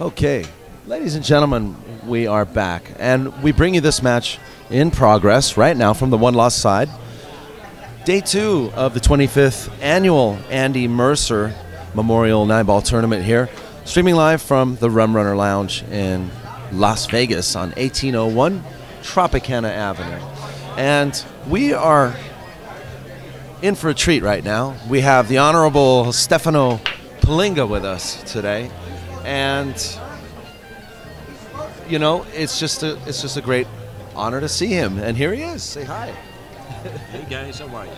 Okay, ladies and gentlemen, we are back, and we bring you this match in progress right now from the one loss side. Day two of the 25th annual Andy Mercer Memorial Nine Ball Tournament here, streaming live from the Rum Runner Lounge in Las Vegas on 1801 Tropicana Avenue. And we are in for a treat right now. We have the Honorable Stefano Pelinga with us today, and you know it's just a it's just a great honor to see him. And here he is. Say hi. Hey guys, how are you?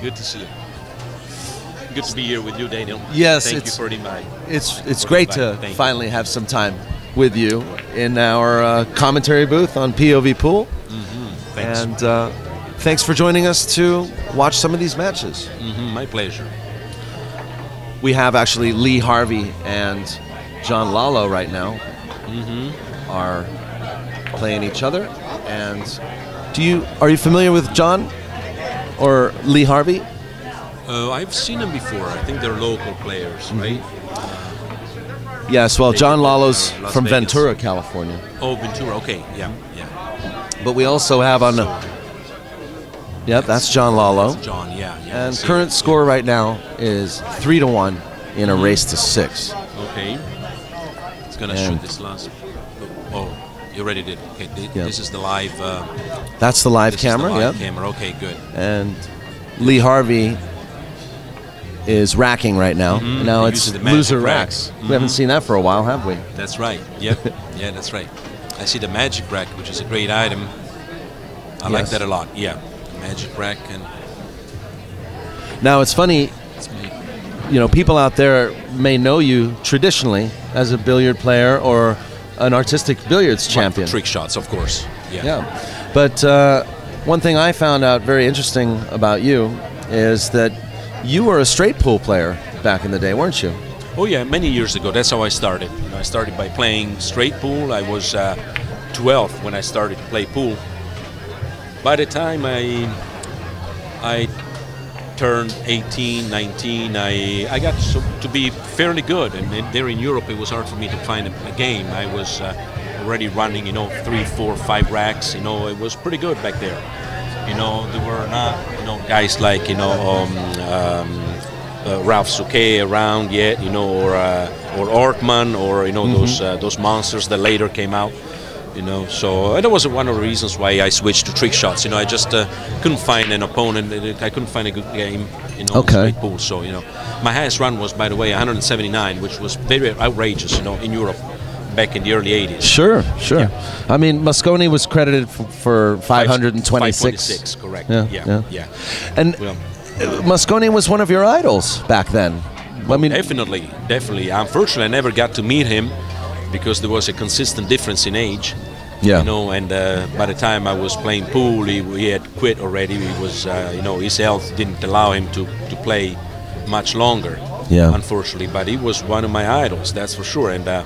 Good to see you. Good to be here with you, Daniel. Yes, Thank you it's- for the invite. It's it's great to. Thank you. finally have some time with you in our uh, commentary booth on POV Pool. Thanks. And uh, thanks for joining us to watch some of these matches. Mhm, my pleasure. We have actually Lee Harvey and John Lalo right now Mm-hmm. are playing each other. And do you are you familiar with John or Lee Harvey? Uh, I've seen them before. I think they're local players, Mm-hmm. right? Yes. Well, John uh, Lalo's from Vegas. Ventura, California. Oh, Ventura. Okay, yeah, yeah. But we also have on. So, Yep, that's John Lalo. John, yeah, yeah. And current it. score right now is three to one in a race to six. Okay. It's gonna And- shoot this last. Oh, you already did. Okay, Yeah. this is the live. Uh, That's the live camera. Is the live Yep. camera. Okay, good. And Lee Harvey is racking right now. Mhm, Now he it's loser rack. racks. We haven't seen that for a while, have we? That's right. Yep. yeah, that's right. I see the magic rack, which is a great item. I like that a lot. Yeah, magic rack and Now it's funny. You know, people out there may know you traditionally as a billiard player or an artistic billiards champion. Trick shots, of course. Yeah. Yeah. But uh, one thing I found out very interesting about you is that you were a straight pool player back in the day, weren't you? Oh yeah, many years ago. That's how I started. You know, I started by playing straight pool. I was uh, 12 when I started to play pool. By the time I I turned 18, 19, I I got so, to be fairly good. And there in Europe, it was hard for me to find a, a game. I was uh, already running, you know, three, four, five racks. You know, it was pretty good back there. You know, there were not, you know, guys like, you know, um, um, uh, Ralf Souquet around yet, you know, or uh, or Ortmann, or you know those uh, those monsters that later came out, you know. So uh, that was one of the reasons why I switched to trick shots. You know, I just uh, couldn't find an opponent. I couldn't find a good game, you know, Okay. pool. So you know, my highest run was, by the way, 179, which was very outrageous, you know, in Europe back in the early 80s. Sure, sure. I mean, Mosconi was credited for, for 526. 526, correct. Yeah, Yeah, yeah. yeah. And Well, uh, Mosconi was one of your idols back then. I mean, Definitely, definitely. Unfortunately, I never got to meet him because there was a consistent difference in age. Yeah. You know, and uh, by the time I was playing pool, he, he had quit already. He was, uh, you know, his health didn't allow him to, to play much longer. Yeah. Unfortunately, but he was one of my idols, that's for sure. And uh,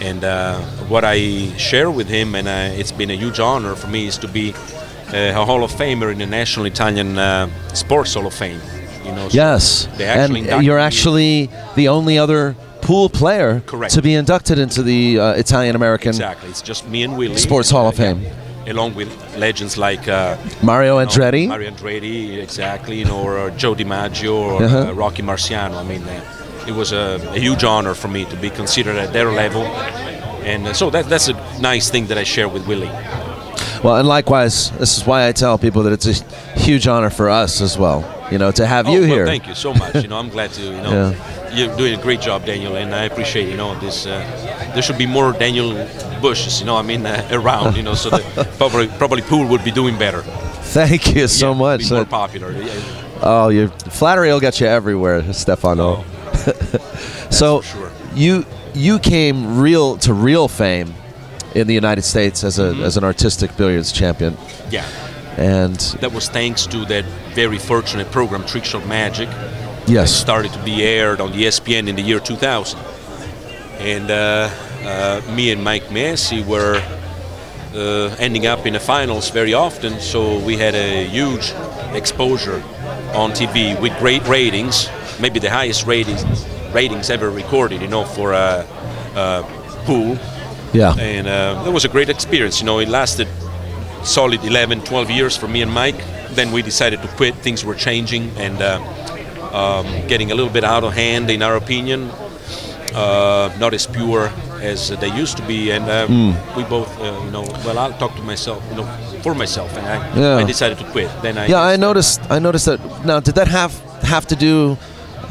and uh, what I share with him, and uh, it's been a huge honor for me, is to be uh, a Hall of Famer in the National Italian uh, Sports Hall of Fame. You know. so yes. And actually inducted you're actually the only other pool player Correct. to be inducted into the uh, Italian American Exactly. It's just me and Willie. Sports Hall of Uh, yeah. Fame. Along with legends like uh, Mario you know, Andretti. Mario Andretti, exactly, you know, or uh, Joe DiMaggio or Uh-huh. uh, Rocky Marciano. I mean, uh, it was a, a huge honor for me to be considered at their level. And uh, so that, that's a nice thing that I share with Willie. Well, and likewise, this is why I tell people that it's a huge honor for us as well. You know, to have oh, you well, here. thank you so much. You know, I'm glad to, you know, Yeah. You're doing a great job, Daniel, and I appreciate, you know, this. Uh, there should be more Daniel Busches, you know, I mean, uh, around, you know, so that probably probably Pool would be doing better. Thank you so Yeah, much. Be more Uh, popular. Yeah, Oh, your flattery will get you everywhere, Stefano. so sure. you you came real to real fame in the United States as a Mm-hmm. as an artistic billiards champion, Yeah. and That was thanks to that very fortunate program, Trick Shot Magic, yes, started to be aired on the ESPN in the year 2000. And uh, uh, me and Mike Massey were uh, ending up in the finals very often, so we had a huge exposure on TV with great ratings, maybe the highest ratings ratings ever recorded, you know, for a, a pool, Yeah. and uh, that was a great experience. You know, it lasted solid 11, 12 years for me and Mike. Then we decided to quit. Things were changing and uh, um, getting a little bit out of hand, in our opinion. Uh, not as pure as they used to be, and uh, Hmm. we both, uh, you know, well, I'll talk to myself, you know, for myself, and I, Yeah. I decided to quit. Then I Yeah, I noticed. I noticed that. Now, did that have have to do?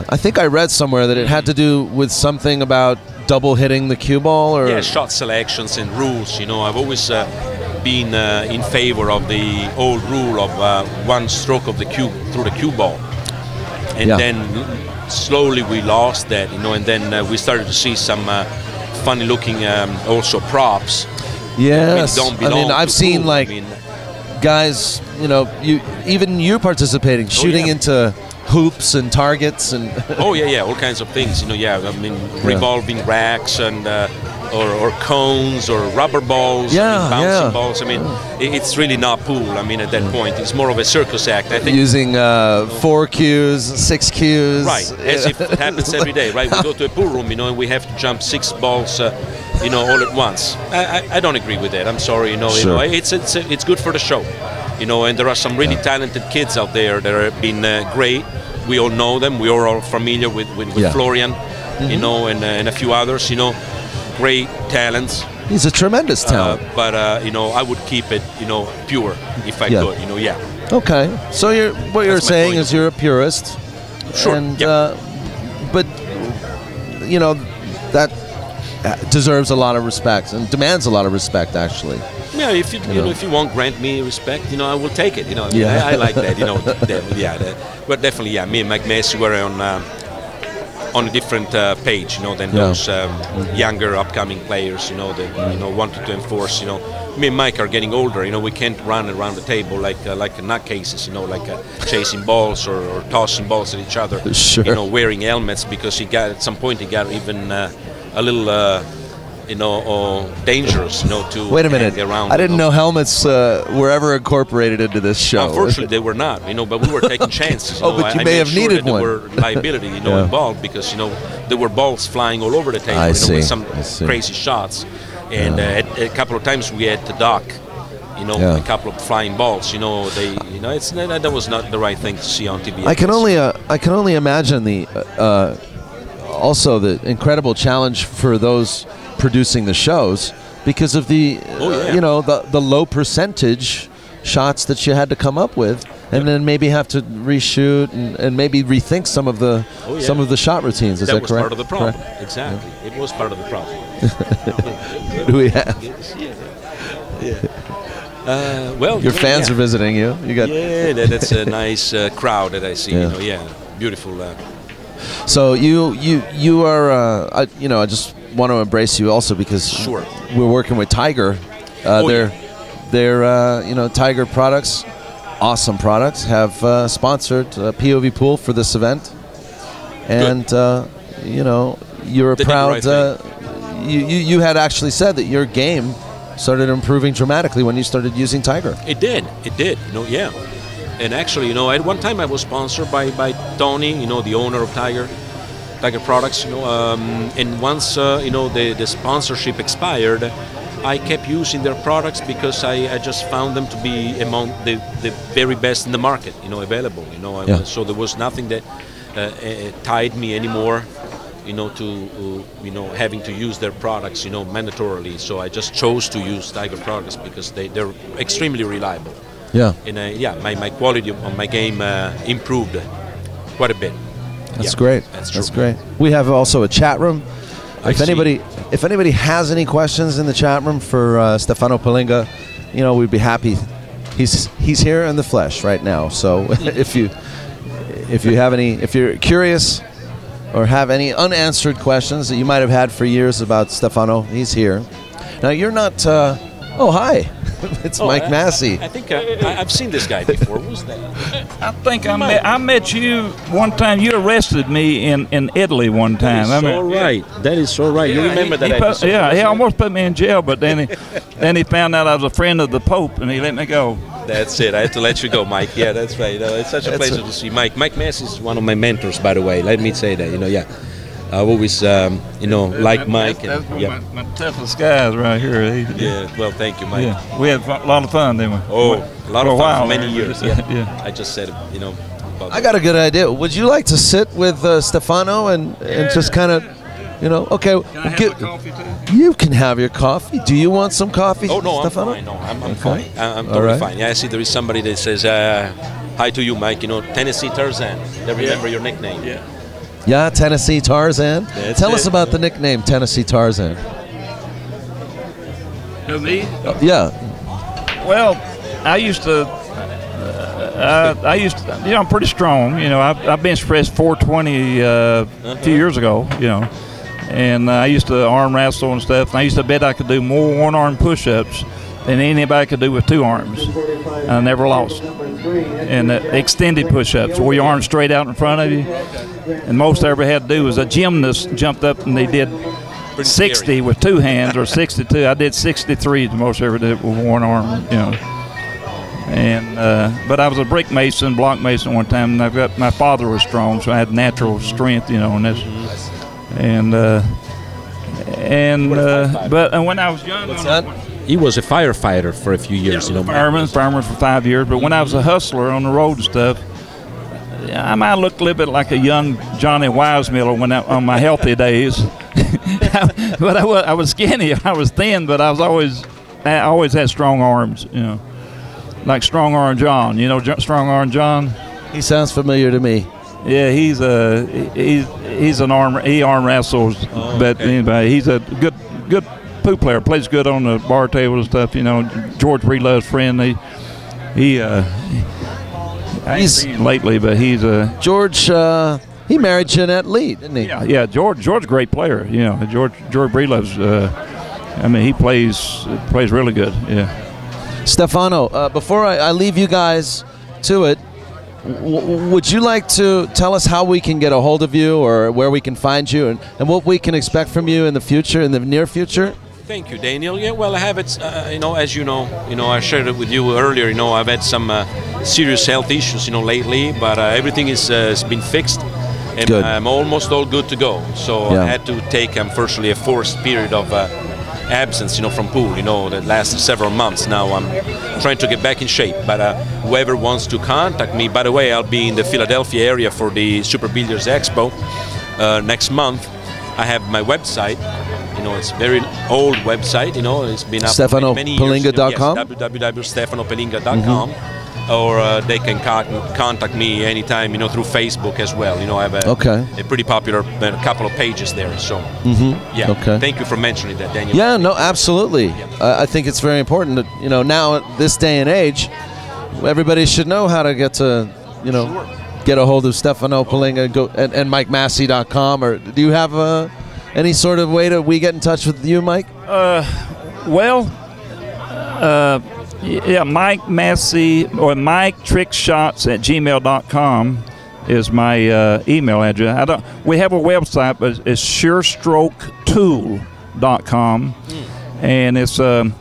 I think I read somewhere that it had to do with something about double hitting the cue ball, or Yeah, shot selections and rules. You know, I've always uh, been uh, in favor of the old rule of uh, one stroke of the cue through the cue ball, and Yeah. then slowly we lost that. You know, and then uh, we started to see some uh, funny-looking um, also props. yes. Don't I mean, I've seen pool. I like mean, guys, you know, you even you participating, shooting yeah. into hoops and targets, and oh yeah, yeah, all kinds of things. You know, yeah, I mean, revolving racks and uh, or, or cones or rubber balls, I mean, bouncing yeah. balls. I mean, i- it's really not pool. I mean, at that point, it's more of a circus act. I think using uh, four cues, six cues. Right, as if it happens every day, right? We go to a pool room, you know, and we have to jump six balls, uh, you know, all at once. I, I, I don't agree with that. I'm sorry, you know, you Sure. know, it's it's it's good for the show, you know, and there are some really talented kids out there that have been uh, great. We all know them. We all are all familiar with with, with Yeah. Florian, you know, and, uh, and a few others, you know, great talents. He's a tremendous Uh, talent. but uh, you know, I would keep it, you know, pure if I Yeah. could, you know, yeah. okay, so you're what you're saying point is you're a purist. Sure, And, yeah. uh, but you know that uh, deserves a lot of respect and demands a lot of respect, actually. Yeah, if you, you, know. know. if you won't grant me respect, you know, I will take it. You know, I mean, Yeah. I, I like that. You know, that, yeah, that, but definitely, yeah, me and Mike Massey were on um, on a different uh, page, you know, than Yeah. those um, younger upcoming players. You know, that you know wanted to enforce. You know, me and Mike are getting older. You know, we can't run around the table like uh, like nutcases. You know, like uh, chasing balls or, or tossing balls at each other. Sure. You know, wearing helmets because he got at some point he got even uh, a little. Uh, you know, uh, dangerous, you know, to Wait a minute. around. I didn't know. know helmets uh, were ever incorporated into this show. Unfortunately, they were not. You know, but we were taking chances. Oh, know. but you I, I may made have sure needed that there one. were liability, you know, Yeah. involved because you know there were balls flying all over the table. I you know, see, with some I crazy shots, and uh, at, a couple of times we had to dock. You know, Yeah. a couple of flying balls. You know, they. You know, it's that, that was not the right thing to see on TV. I can only uh, I can only imagine the uh, uh, also the incredible challenge for those producing the shows because of the Oh, uh, yeah. you know the the low percentage shots that you had to come up with and then maybe have to reshoot and, and maybe rethink some of the Oh, yeah. some of the shot routines is that that, was correct part of the problem. Correct. Exactly, it was part of the problem. Who do we have Uh, well, your yeah, fans yeah. are visiting you you got Yeah, that, that's a nice uh, crowd that I see. Yeah. You know, yeah, beautiful. Uh, So you you you are uh, I, you know I just want to embrace you also because Sure. we're working with Tiger. Uh, Oh, they're yeah. they're uh, you know Tiger products, awesome products have uh, sponsored uh, POV Pool for this event, and uh, you know you're a They did proud. right uh, you, you you had actually said that your game started improving dramatically when you started using Tiger. It did. It did. You know, yeah. And actually, you know, at one time I was sponsored by, by Tony, you know, the owner of Tiger, Tiger Products, you know. Um, and once, uh, you know, the, the sponsorship expired, I kept using their products because I, I just found them to be among the, the very best in the market, you know, available. You know, Yeah. so there was nothing that uh, uh, tied me anymore. You know, to uh, you know having to use their products, you know, mandatorily. So I just chose to use Tiger products because they they're extremely reliable Yeah, and uh, yeah, my, my quality of my game uh, improved quite a bit. That's Yeah, great. That's true. great. We have also a chat room. I if see. anybody if anybody has any questions in the chat room for uh, Stefano Pelinga, you know we'd be happy. He's he's here in the flesh right now. So if you if you have any if you're curious or have any unanswered questions that you might have had for years about Stefano, he's here. Now you're not. Uh, oh hi, it's Oh, Mike I- Massey. I think uh, I, I've seen this guy before. Who's that? I think I met, I met you one time. You arrested me in, in Italy one time. I That is so right. That is so right. You remember he- that he put- yeah, he almost put me in jail, but then he, then he found out I was a friend of the Pope, and he let me go. That's it. I had to let you go, Mike. Yeah, that's right. You know, it's such a That's pleasure a- to see Mike. Mike Massey is one of my mentors, by the way. Let me say that. You know, yeah. I always, um, you know, like Mike. That's, and, that's yeah, my, my toughest guys right here. They- yeah. Well, thank you, Mike. yeah. We had a lot of fun, didn't we? Oh, a lot For of fun while many there. years. Yeah. Yeah. I just said, you know, about I got a good idea. Would you like to sit with uh, Stefano and, and just kind of, you know, okay, Can I have get- coffee too? you can have your coffee. Do you want some coffee, Oh no, Stefano? I'm fine. No, I'm, I'm Okay. fine. I- I'm All totally right. fine. Yeah, I see there is somebody that says uh, hi to you, Mike. You know, Tennessee Tarzan. They remember your nickname. Yeah. Yeah, Tennessee Tarzan. That's Tell us about the nickname Tennessee Tarzan. Who, me? Uh, yeah, Well, I used to. Uh, I used to, you know, I'm pretty strong. You know, I've, I've bench pressed 420 uh, a few years ago. You know, and uh, I used to arm wrestle and stuff. And I used to bet I could do more one arm push ups than anybody could do with two arms. And I never lost. And uh, extended push ups, where your arms straight out in front of you. And most I ever had to do was a gymnast jumped up and they did Pretty 60 scary. with two hands or 62. I did 63 the most I ever did with one arm, you know. And uh, but I was a brick mason, block mason one time, and I've got my father was strong, so I had natural strength, you know, and this, and uh, and uh, but and when I was young, What's that? He was a firefighter for a few years. you know, fireman, fireman for five years. But when I was a hustler on the road and stuff, I might look a little bit like a young Johnny Weissmuller when I, on my healthy days. but I was, I was skinny, I was thin, but I was always I always had strong arms, you know, like strong arm John. You know, strong arm John. he sounds familiar to me. Yeah, he's a he's he's an arm he arm wrestles, but okay. anyway, he's a good good pool player. Plays good on the bar table and stuff. You know, George Breedlove's friend. He he uh, I ain't He's- lately, but he's a George, uh, he married Jeanette Lee, didn't he? yeah yeah George George great player. You know, George George Breedlove's. Uh, I mean, he plays plays really good. Yeah. Stefano, uh, before I, I leave you guys to it, w- w- would you like to tell us how we can get a hold of you or where we can find you and, and what we can expect from you in the future, in the near future? Thank you, Daniel. Yeah, well, I have it. Uh, you know, as you know, you know, I shared it with you earlier. You know, I've had some uh, serious health issues, you know, lately, but uh, everything is uh, has been fixed, and Good. I'm almost all good to go. So Yeah. I had to take, unfortunately, a forced period of uh, absence, you know, from pool. You know, that lasted several months. Now I'm trying to get back in shape. But uh, whoever wants to contact me, by the way, I'll be in the Philadelphia area for the Super Billiards Expo uh, next month. I have my website. Know, it's very old website. You know, it's been up for many, many years. You know, StefanoPelinga.com? Yes, www.stefanopelinga.com. Or uh, they can con- contact me anytime, you know, through Facebook as well. You know, I have a, Okay. a pretty popular a couple of pages there. So, yeah. Okay. Thank you for mentioning that, Daniel. Yeah, no, absolutely. Uh, I think it's very important that, you know, now at this day and age, everybody should know how to get to, you know, get a hold of Stefano Pelinga go, and, and MikeMassey.com. Or do you have uh, any sort of way to we get in touch with you, Mike? Uh, Well, uh, yeah, Mike Massey or Mike Trickshots at gmail.com is my uh, email address. I don't, we have a website, but it's surestroketool.com. And it's a,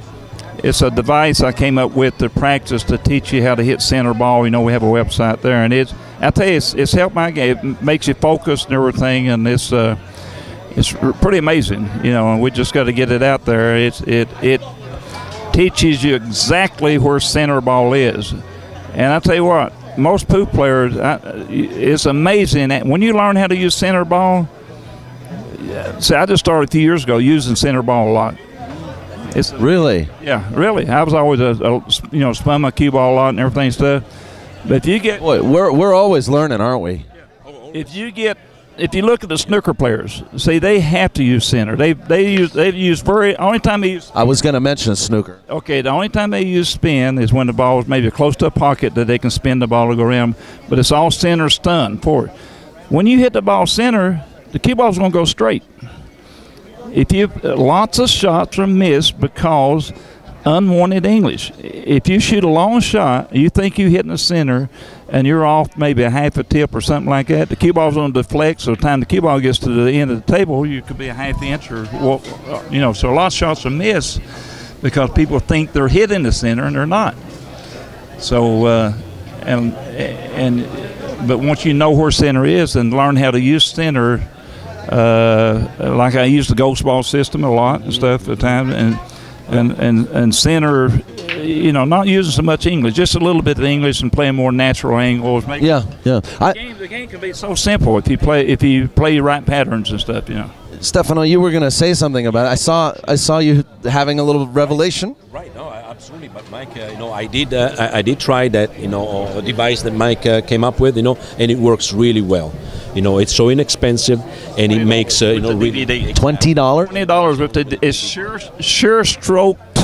it's a device I came up with to practice to teach you how to hit center ball. You know, we have a website there. And it's, I tell you, it's, it's helped my game. It makes you focus and everything. And it's, uh, it's pretty amazing, you know, and we just got to get it out there. It's it it teaches you exactly where center ball is, and I tell you what, most pool players, I, it's amazing that when you learn how to use center ball. See, I just started a few years ago using center ball a lot. It's Really? yeah, really. I was always a, a you know spun my cue ball a lot and everything stuff. But if you get Boy, we're, we're always learning, aren't we? if you get if you look at the snooker players, see they have to use center. They they use they use very only time they use I was going to mention snooker. okay the only time they use spin is when the ball is maybe close to a pocket that they can spin the ball to go around. But it's all center stun forward. When you hit the ball center, the cue ball is going to go straight. If you lots of shots are missed because unwanted English. If you shoot a long shot, you think you hitting the center, and you're off maybe a half a tip or something like that. The cue ball's going to deflect. So the time the cue ball gets to the end of the table, you could be a half inch or uh, you know. So a lot of shots are missed because people think they're hitting the center and they're not. So uh, and and but once you know where center is and learn how to use center, Uh, like I use the ghost ball system a lot and stuff at times, and and and and center, you know, not using so much English, just a little bit of English and playing more natural angles. Make Yeah, yeah. The I, game, the game can be so simple if you play if you play right patterns and stuff. You know. Stefano, you were going to say something about it. I saw I saw you having a little revelation. Right. No, I- absolutely. But Mike, uh, you know, I did uh, I, I did try that, you know, uh, device that Mike uh, came up with, you know, and it works really well. You know, it's so inexpensive, and it makes uh, you know really. Twenty dollars. Twenty dollars with the it's sure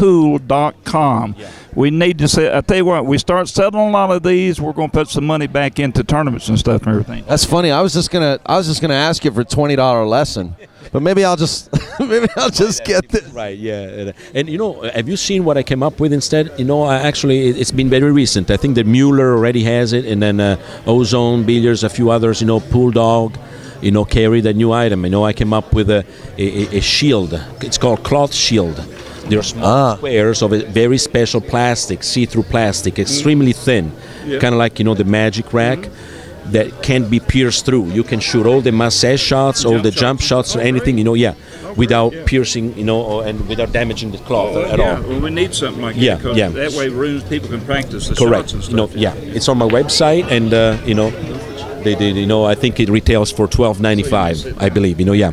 surestroke.tool.com. We need to say. I tell you what, we start selling a lot of these. We're going to put some money back into tournaments and stuff and everything. That's funny. I was just gonna I was just gonna ask you for a twenty dollar lesson, but maybe I'll just maybe I'll just get this. Right, yeah, and, and you know, have you seen what I came up with instead? You know, I actually, it- it's been very recent. I think that Mueller already has it, and then uh, Ozone, Billiards, a few others. You know, Pool Dog, you know, carry that new item. You know, I came up with a, a, a shield. It's called Cloth Shield. They're small Ah. squares of a very special plastic, see-through plastic, extremely thin, kind of like you know the Magic Rack. That can't be pierced through. You can shoot all the massé shots, all the jump shots, or anything, you know, yeah, without piercing, you know, or, and without damaging the cloth at yeah, all. well, we need something like Yeah, that. yeah. That way, rooms people can practice the Correct. shots and You know, stuff. yeah, it's on my website, and uh, you know, they, they, you know, I think it retails for twelve ninety five. I believe, you know, yeah.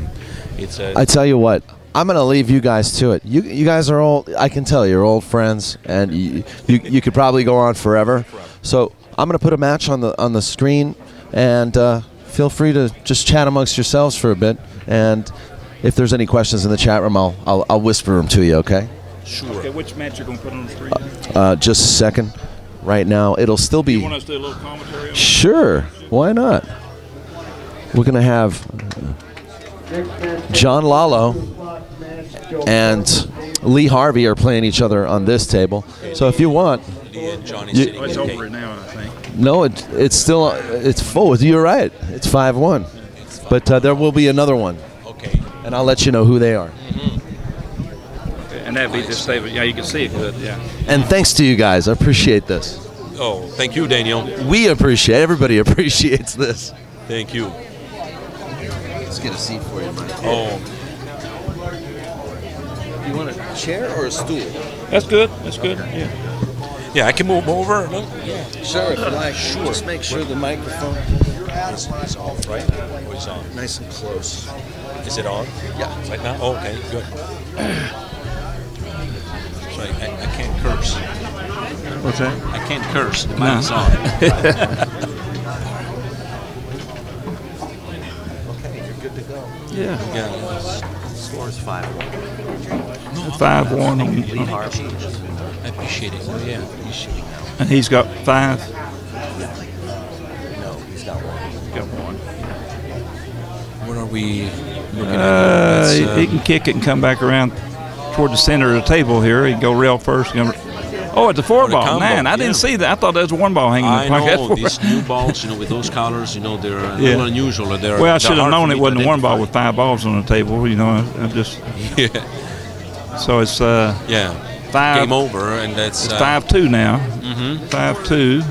It's uh, I tell you what, I'm gonna leave you guys to it. You you guys are all I can tell you're old friends, and you you, you could probably go on forever. So I'm gonna put a match on the on the screen, and uh, feel free to just chat amongst yourselves for a bit. And if there's any questions in the chat room, I'll I'll, I'll whisper them to you. Okay? sure. Okay, which match you going to put on the screen? Uh, just a second. Right now, it'll still be. you want us to do a little commentary? On Sure, why not? We're gonna have John Lalo and Lee Harvey are playing each other on this table. So if you want, Johnny You- Oh, it's over cake. now, I think. no, it, it's still it's full. You're right. It's five one, but uh, there will be another one, Okay. and I'll let you know who they are. And that'd be just stable. Yeah, you can see it good. Yeah. And thanks to you guys, I appreciate this. Oh, thank you, Daniel. We appreciate. Everybody appreciates this. Thank you. Let's get a seat for you, Mike. Oh, You want a chair or a stool? That's good. That's good. Yeah. yeah, I can move over. No? Sure, if you like. Sure. Just make sure the microphone is, it's off, right? Or it's on? nice and close. Is it on? Yeah. Right now? Oh, okay, good. So I, I, I can't curse. What's that? I can't curse. The No. on. Yeah. Yeah. Score is five one. Five one, and I appreciate it. Oh, yeah, appreciate it. and he's got five. No, he's got one. Got one. What are we looking at? Uh, uh, he can kick it and come back around toward the center of the table here. He can go rail first. Gonna- Oh, it's a four ball. combo, Man, I yeah. didn't see that. I thought that was one ball hanging in I the pocket. know That's these four- new balls, you know, with those colors, you know, they're a Yeah. little unusual. They're, Well, I they're should have known it wasn't to one ball with five balls on the table. You know, I- I'm just Yeah, so it's uh, yeah. five. Game over, and that's It's uh, five two now. mhm. Five two.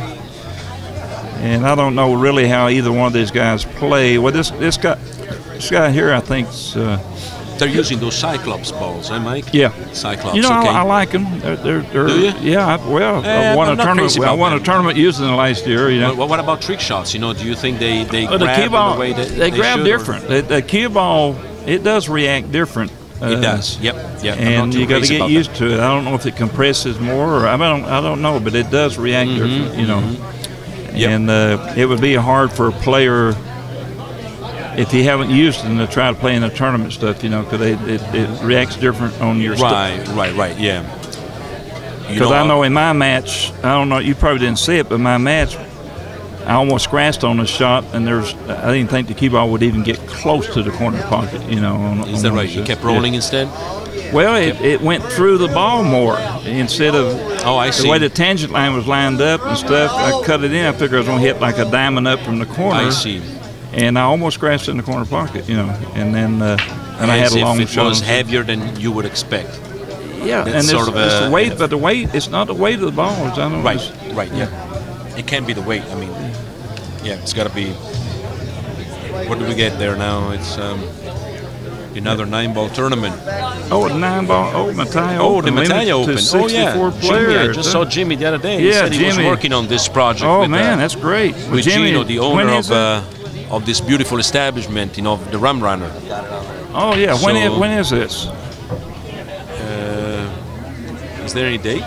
And I don't know really how either one of these guys play. Well, this this guy, this guy here, I think's. Uh, They're using those Cyclops balls, eh, Mike? yeah. Cyclops. You know, okay. I, I like them. They're, they're, they're Do you? Yeah. I, well, Eh, I won I'm a tournament. crazy I won a them. tournament using them last year. You know. What, what about trick shots? You know, do you think they they the grab cue ball, the way that they, grab should, or- different. The, the cue ball, it does react different. It uh, does. Yep. Yep. And you got to get used to it. I don't know if it compresses more, or I don't. I don't know, but it does react different. You know. Mm-hmm. Yep. And uh, it would be hard for a player if you haven't used them to try to play in the tournament stuff. You know, because it, it, it reacts different on your that. stuff. Right. Right. Right. Yeah. Because I know in my match, I don't know, you probably didn't see it, but my match, I almost scratched on a shot, and there's, I didn't think the cue ball would even get close to the corner pocket, you know. On, Is on that right? You kept Yeah. rolling instead. Well, it, it went through the ball more instead of Oh, I see. the way the tangent line was lined up and stuff. I cut it in. I figured I was going to hit like a diamond up from the corner. I see. And I almost scratched it in the corner pocket, you know. And then, uh, and I had a long if it shot. was heavier than you would expect. Yeah, it's and it's, sort of it's a- the weight, but the weight, it's not the weight of the balls. I don't know. Right. Right. Yeah. It can't be the weight. I mean, yeah, it's got to be. what do we get there now? It's um, another nine ball tournament. Oh, nine ball. Oh, Mataya Oh, Open. the limited Mataya Open. Oh 64 yeah, players. Jimmy. I just saw Jimmy the other day. he Yeah, said he was working on this project. Oh with, man, uh, that's great. Well, with Jimmy, Gino, the owner of uh, of this beautiful establishment, you know, the Rum Runner. oh yeah, when so- is, when is this? Uh, is there any date?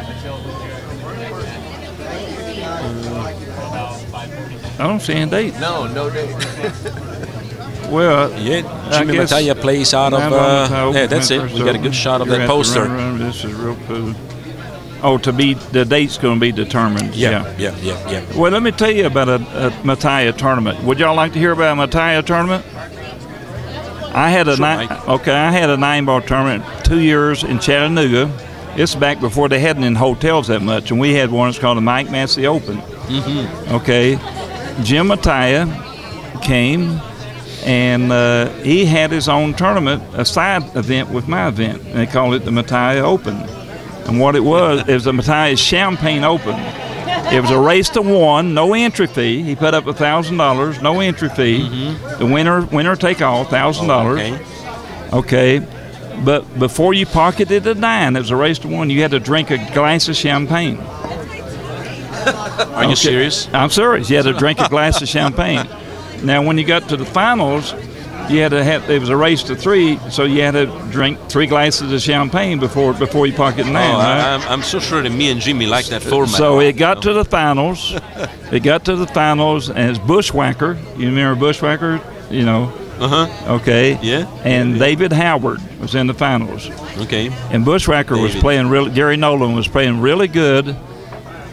I don't see any date. No, no date. Well, Yeah, Jimmy guess Mataya plays out of. Uh, yeah, that's it. We got a good shot of that poster. run, run, This is real cool. Oh, to be the date's going to be determined. Yeah, yeah, yeah, yeah. Well, let me tell you about a, a Mataya tournament. Would y'all like to hear about a Mataya tournament? I had a Sure, nine. Mike. Okay, I had a nine ball tournament two years in Chattanooga. It's back before they hadn't in hotels that much, and we had one. It's called the Mike Massey Open. Mm-hmm. Okay, Jim Mataya came, and uh, he had his own tournament, a side event with my event, and they called it the Mataya Open. And what it was, it was the Mataya Champagne Open. It was a race to one, no entry fee. He put up a thousand dollars, no entry fee. The winner, winner take all, thousand dollars. Mm-hmm. Okay. Okay. But before you pocketed a dime, it was a race to one. You had to drink a glass of champagne. Are you Okay. serious? I'm serious. You had to drink a glass of champagne. Now, when you got to the finals, you had to have. It was a race to three, so you had to drink three glasses of champagne before before you pocket Oh, nine. right? I, I'm, I'm so sure that me and Jimmy like that format. So it got to the finals. it got to the finals, and it's Bushwhacker. You remember Bushwhacker? You know. Uh huh. Okay. Yeah. And David Howard was in the finals. Okay. And Bushwhacker was playing really. Gary Nolan was playing really good,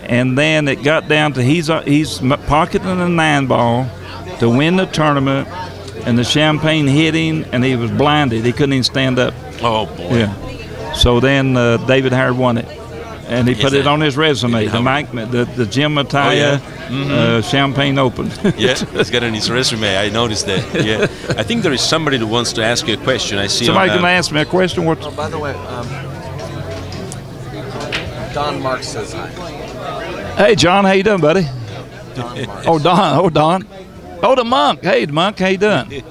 and then it got down to he's uh, he's pocketing a nine ball to win the tournament, and the champagne hit him, and he was blinded. He couldn't even stand up. Oh boy. Yeah. So then uh, David Howard won it, and he Is put it on his resume. The Mike, the the Jim Mataya Oh, yeah. Mm-hmm. uh, Champagne Open. Yeah, he's got it in his resume. I noticed that. Yeah. I think there is somebody who wants to ask you a question. I see. Somebody on, can uh, ask me a question. What? Oh, by the way, um, Don Marks says hi. Hey, John, how you doing, buddy? Don Oh, Don. Oh, Don. Oh, the monk. Hey, the monk. How you doing?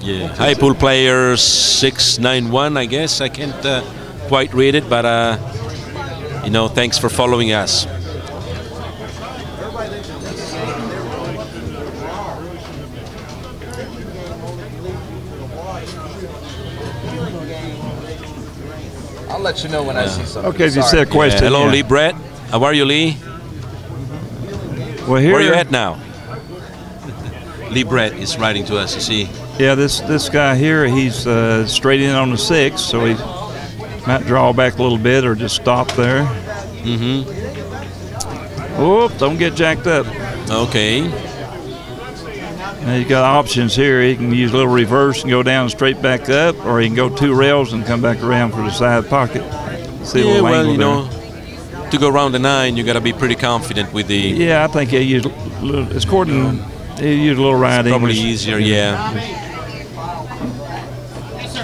Yeah. Hi, pool nine one. I guess I can't uh, quite read it, but uh, you know, thanks for following us. Let you know when I see something. Okay, if you Sorry. said a question. Yeah, hello, yeah. Lee Brett. How are you, Lee? Well, here, Where are you at now? Lee Brett is writing to us. You see. Yeah, this this guy here, he's uh, straight in on the six, so he might draw back a little bit or just stop there. Mm-hmm. Oh, don't get jacked up. Okay. Now you got options here. He can use a little reverse and go down straight back up, or he can go two rails and come back around for the side pocket. See Yeah, well, you there. know, to go around the nine, you got to be pretty confident with the. Yeah, I think he used a little, it's Gordon. He used a little right Probably English. easier, yeah.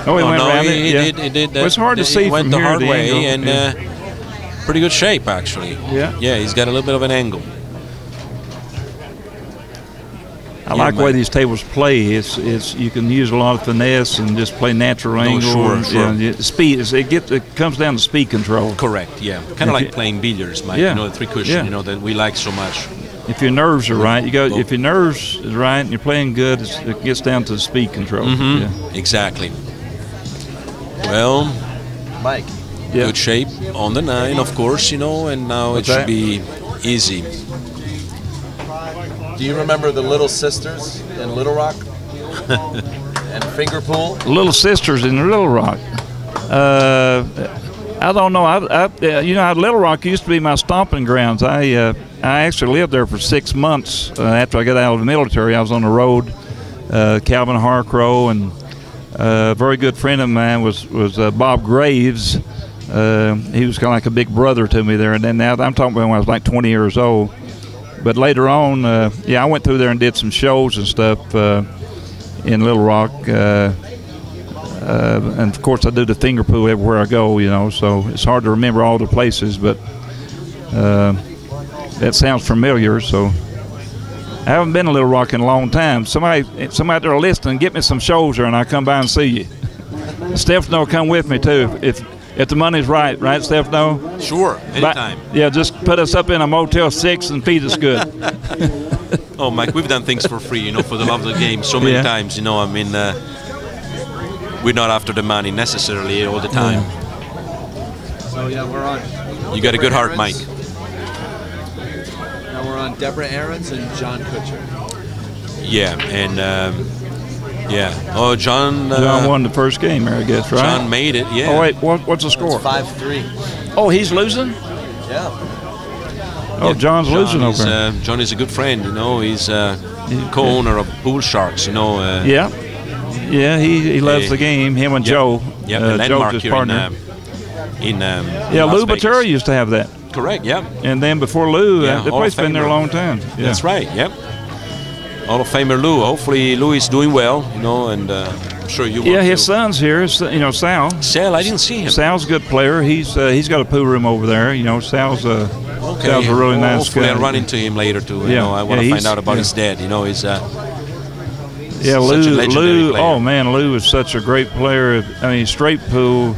Oh, he oh went no, around he, it. he yeah. did. He did. Well, it's hard to he see went from the here, hard the way, angle, and yeah. uh, pretty good shape actually. Yeah. Yeah, he's got a little bit of an angle. I like the way these tables play. It's it's you can use a lot of finesse and just play natural No, angle. sure, and, sure. yeah, yeah, speed. It get it comes down to speed control. Correct. Yeah. Kind of like playing billiards, Mike. Yeah. You know, the three cushion. Yeah. You know that we like so much. If your nerves are right, you go. If your nerves is right and you're playing good, it's, it gets down to the speed control. Mhm. Yeah. Exactly. Well, Mike. Yeah. good shape on the nine, of course. You know, and now What's it should that? be easy. Do you remember the Little Sisters in Little Rock? and Finger Pool? Little Sisters in Little Rock. Uh, I don't know. I, I you know, Little Rock used to be my stomping grounds. I uh, I actually lived there for six months uh, after I got out of the military. I was on the road. Uh, Calvin Harcrow and uh, a very good friend of mine was was uh, Bob Graves. Uh, he was kind of like a big brother to me there. And then now I'm talking about when I was like 20 years old. But later on, uh, yeah, I went through there and did some shows and stuff uh, in Little Rock. Uh, uh, and of course I do the finger pool everywhere I go. You know, so it's hard to remember all the places, but uh, that sounds familiar. So I haven't been to Little Rock in a long time. Somebody, somebody out there listening, get me some shows there, and I'll come by and see you. Stefano, come with me too if the money's right, right, Stefano? Sure, anytime. But, yeah, just put us up in a Motel Six and feed us good. oh, Mike, we've done things for free, you know, for the love of the game so many Yeah. times. You know, I mean, uh, we're not after the money necessarily all the time. So yeah, we're on. You got a good heart, Mike. Now we're on Deborah Aarons and John Kutcher. Yeah, and um, yeah. Oh, John. Uh, John won the first game there, I guess, right? John made it. Yeah. Oh wait, what, what's the score? Five three. Oh, he's losing. Yeah. Oh, John's John losing is, over. uh, John is a good friend. You know, he's uh, co-owner of Bull Sharks. You know. Uh, yeah, yeah, he, he loves Hey. the game. Him and Yep. Joe. Yeah, uh, landmark Joe's his here in, partner. um, in um, yeah, Las Lou Vegas. Butera used to have that, Correct. Yeah. and then before Lou, Yeah, uh, the place of been there a long time. Yeah. That's right. Yep. Hall of Famer Lou. Hopefully, Lou is doing well. You know, and uh, I'm sure you. Yeah, his to. son's here. You know, Sal. Sal, I didn't see him. Sal's a good player. He's uh, he's got a pool room over there. You know, Sal's a Okay. Sal's a really Well, nice Hopefully, guy. I'll run into him later too. You Yeah, know, I want yeah, to find out about yeah. his dad. You know, he's uh, Yeah, Lou. Lou. player. Oh man, Lou is such a great player. I mean, straight pool.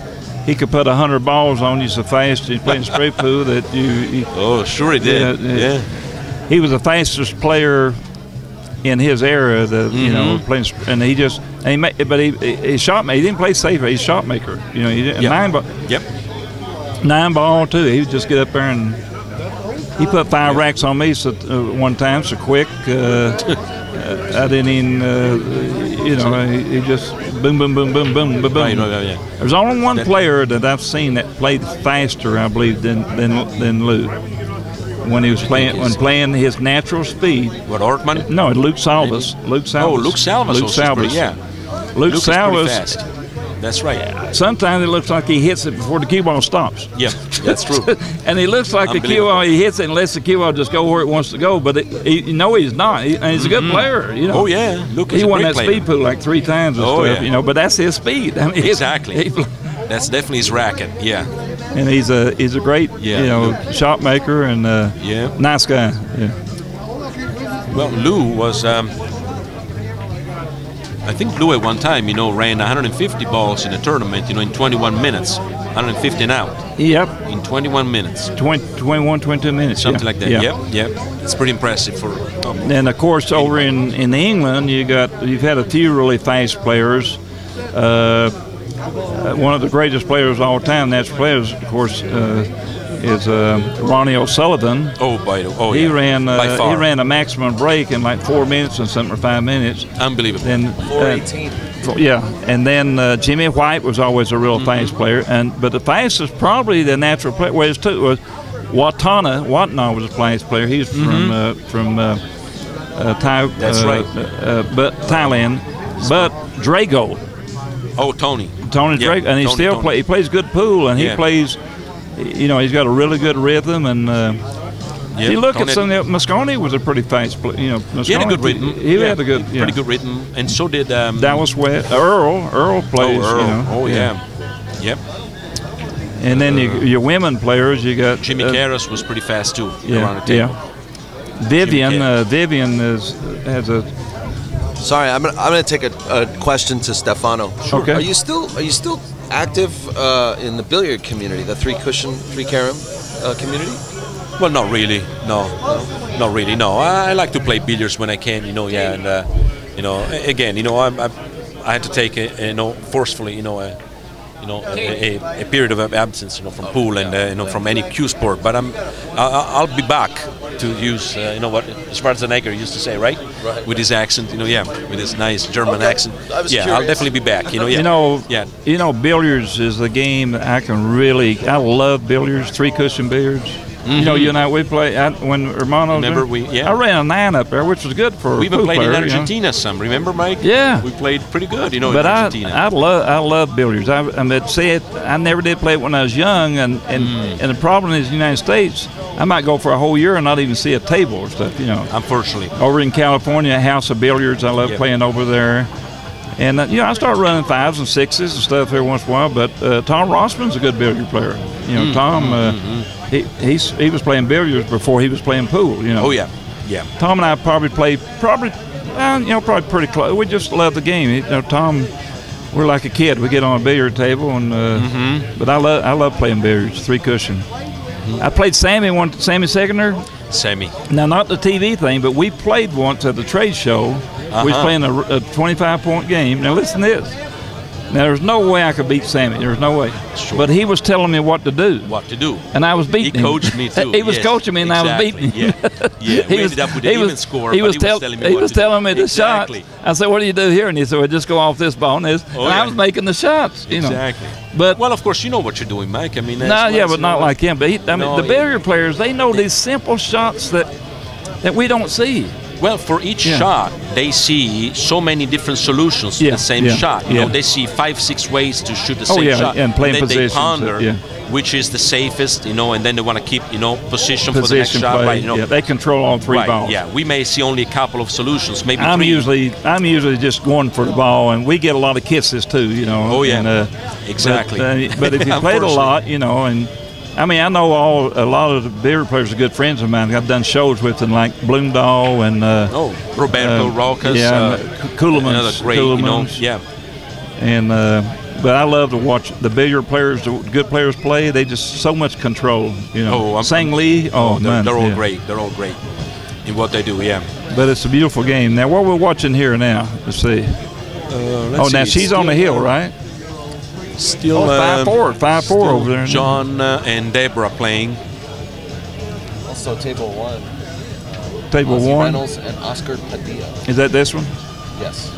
He could put a hundred balls on you so fast. He's playing straight pool that you. Oh, sure he did. Yeah, Yeah. yeah. he was the fastest player in his era. The you know Mm-hmm. playing, and he just and he ma- but he he, shot ma- He didn't play safe. He's shot maker. You know, he didn't, Yep. nine ball, Yep. nine ball too. He would just get up there and he put five racks on me so, uh, one time so quick. Uh, I didn't even, uh, you know, he, he just boom, boom, boom, boom, boom, boom, Right, boom. right, yeah. There's only one player that I've seen that played faster, I believe, than than, than Lou. When he was playing, when playing his natural speed. What Ortmann? No, Luke Salvas. Luke oh, Salvas. Oh, Luke Salvas. Luke is pretty- Salvas. Yeah. Luke, Luke is Salvas. fast. That's right. Sometimes it looks like he hits it before the cue ball stops. Yeah, that's true. and he looks like the cue ball, he hits it and lets the cue ball just go where it wants to go. But it, he, you know he's not. He, and he's a good mm-hmm. player. You know. Oh yeah, Luke is He a won that player. speed pool like three times and Oh, stuff, yeah. you know. But that's his speed. I mean, Exactly. he- That's definitely his racket. Yeah. And he's a he's a great Yeah, you know shot maker and uh, Yeah. nice guy. Yeah. Well, Lou was. Um, I think Lou at one time, you know, ran 150 balls in a tournament, you know, in 21 minutes, 150 and out Yep. in 21 minutes, 20, 21, 22 minutes. something yeah. like that. Yeah. Yep, yep. It's pretty impressive for. And of course, over in, in England, you got you've had a few really fast players. Uh, uh, one of the greatest players of all time, natural players, of course, uh, is uh, Ronnie O'Sullivan. Oh, by the oh He yeah, ran by uh, far. he ran a maximum break in like four minutes and something or five minutes. unbelievable. Then uh, 418. yeah, and then uh, Jimmy White was always a real Mm-hmm. fast player, and but the fastest probably the natural player was two was Wattana. Wattana was a fast player. He's from uh, from uh, uh, Thai, Mm-hmm. That's uh, right. uh, but Thailand. But Drago, oh, Tony. Tony Drago, and he Tony, still Tony. play. He plays good pool, and he Yeah. plays. You know, he's got a really good rhythm, and uh, Yeah, you look Tony at some. Mosconi was a pretty fast player. You know, Mosconi, He had a good rhythm. He yeah, had a good, yeah. pretty good rhythm, and so did um, Dallas West, Earl. Earl plays. Oh, Earl. You know, oh yeah. Yep. And then you, your women players, you got Jimmy uh, Caras was pretty fast too Yeah, around the table. yeah. Vivian, uh, Vivian is has a Sorry, I'm gonna, I'm gonna take a, a question to Stefano. Sure. Okay. Are you still are you still active uh, in the billiard community, the three cushion, three carom uh, community? Well, not really. No, no, not really. No, I, I like to play billiards when I can. You know, yeah, and uh, you know, again, you know, I'm, I'm, I had to take, it, you know, forcefully, you know, a, you know, a, a, a period of absence, you know, from pool and uh, you know from any cue sport. But I'm, I, I'll be back to use, uh, you know, what Schwarzenegger used to say, right? Right. With his accent, you know, yeah, with his nice German Okay. accent. I was yeah, I'll definitely be back. You know, yeah, you know yeah. you know billiards is a game that I can really I love billiards three cushion billiards. You know, you and I we play I, when Hermano. Mm-hmm. Remember we- yeah. I ran a nine up there, which was good for We even played player, in you know. Argentina some. Remember, Mike? Yeah. We played pretty good, you know, But in I, Argentina. I love I love billiards. I, I mean, see it. I never did play it when I was young, and and, Mm. and the problem is, the United States, I might go for a whole year and not even see a table or stuff. You know, Unfortunately. over in California, House of Billiards. I love playing over there. And uh, you know, I started running fives and sixes and stuff every once in a while. But uh, Tom Rossman's a good billiard player. You know, Tom, uh, he he's, he was playing billiards before he was playing pool. You know. Oh yeah, yeah. Tom and I probably played probably, well, you know, probably pretty close. We just love the game. You know, Tom, we're like a kid. We get on a billiard table, and uh, but I love I love playing billiards, three cushion. I played Sammy one, Sammy Seconder. Sammy. Now, not the TV thing, but we played once at the trade show. We was Uh-huh. playing a, a 25 point game. Now, listen to this. Now, there's no way I could beat Sammy. There's no way. Sure. But he was telling me what to do. What to do? And I was beating him. He coached me too, he was yes, coaching me, and I was beating him. yeah. Yeah, we ended up with an he was, even score, He but was, he was telling me he what was to do. telling me the Exactly. shots. I said, "What do you do here?" And he said, "Well, just go off this ball." And, this. Oh, and I was making the shots. You know. Exactly. But Well, of course, you know what you're doing, Mike. I mean, no, that's yeah, but not like him. But he, I mean, No, the he- billiard players, they know these simple shots that that we don't see. Well, for each Yeah. shot, they see so many different solutions to Yeah, the same yeah, shot. You know, they see five, six ways to shoot the Oh, same shot, and playing then they ponder which is the safest. You know, and then they want to keep you know position, for the next Position shot. Right. You know, yeah, they control all three right. balls. Yeah, we may see only a couple of solutions, maybe I'm three. usually I'm usually just going for the ball, and we get a lot of kisses too. You know. Oh, yeah. And, uh, Exactly. But, uh, but if you played a lot, you know, and I mean, I know all a lot of the billiard players are good friends of mine. I've done shows with them, like Blomdahl and uh, Oh, Roberto uh, Rocas. yeah, uh, and Ceulemans, another great, you know, yeah. and uh, but I love to watch the billiard players, the good players play. They just so much control. You know. Oh, I'm- Sang Lee. Oh, they're, man, they're all yeah. great. They're all great in what they do. Yeah. But it's a beautiful game. Now, what we're watching here now, let's see. oh, now she's on the hill, right? Still Oh, five um, four, five four still over there. John uh, and Deborah playing. Also, table one. Table Ozzy one. Reynolds and Oscar Padilla. Is that this one? Yes.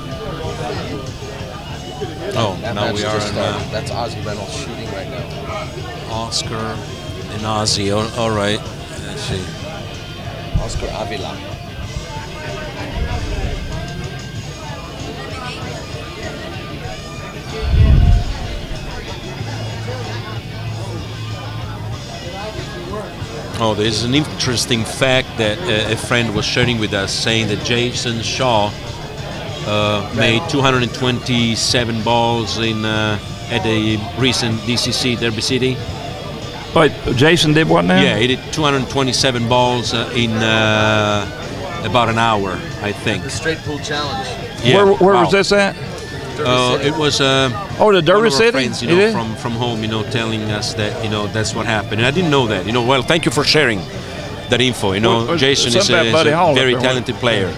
Oh, That now match we are in uh, That's Ozzy Reynolds shooting right now. Oscar and Ozzy. All right. Let's see. Oscar Avila. Oh, there's an interesting fact that uh, a friend was sharing with us, saying that Jayson Shaw uh, made 227 balls in uh, at a recent DCC Derby City. But Jayson did what now? Yeah, he did 227 balls uh, in uh, about an hour, I think. The straight pool challenge. Yeah, Where, where wow. was this at? Uh, it was uh, Oh, the one Derby of our City. friends, you know, is? from from home, you know, telling us that you know that's what happened, and I didn't know that. You know, well, thank you for sharing that info. You know, Well, well, Jayson is a, is a Hall very talented player.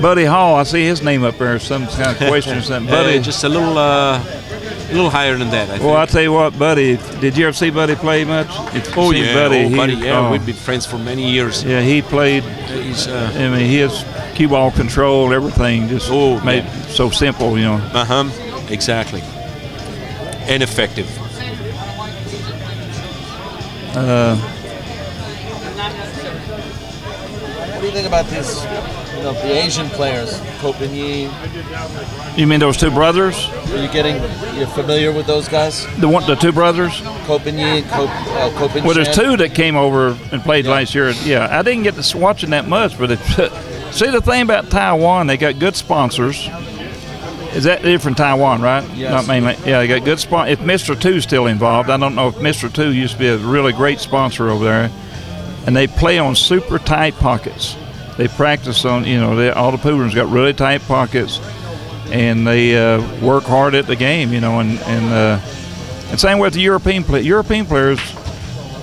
Buddy Hall. I see his name up there. Some kind of question or something. Buddy, Buddy. just a little, uh, a little higher than that. I think. well, I tell you what, Buddy. Did you ever see Buddy play much? If you oh yeah, Buddy, oh, he- buddy, yeah, oh, we've been friends for many years. yeah, he played. He's, uh I mean, his cue ball control, everything, just Oh, made yeah. so simple. You know. Uh huh, exactly, and effective. Uh, What do you think about these, you know, the Asian players? Ko Pin-yi. you mean those two brothers? Are you getting, you're familiar with those guys? The one, the two brothers? Ko Pin-yi and Cop, uh, Well, there's two that came over and played Yeah. last year. Yeah, I didn't get to watching that much, but it, see the thing about Taiwan, they got good sponsors. Is that different Taiwan, right? Yes. Not mainly. Yeah, they got good spon. If Mr. Two's still involved, I don't know if Mr. Two used to be a really great sponsor over there, and they play on super tight pockets. They practice on, you know, they, all the poolers got really tight pockets, and they uh, work hard at the game, you know, and and uh, and same with the European play. European players,